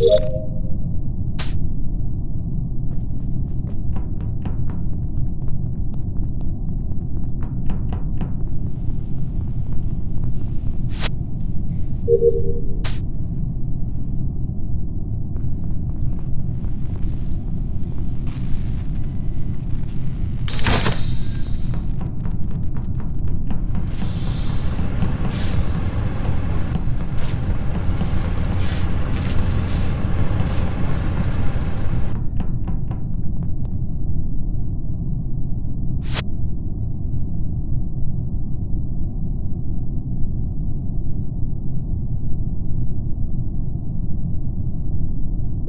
you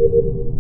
you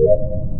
多。